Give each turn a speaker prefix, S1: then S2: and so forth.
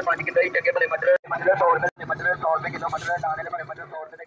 S1: पानी किलो ही टके भले मटर सौ रुपए सौ रुपए किलो मटर डाले भले मटर सौ रुपए